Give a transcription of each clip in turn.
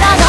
ら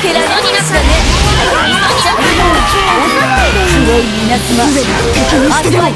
けられましたね黒い。稲妻敵にしてもや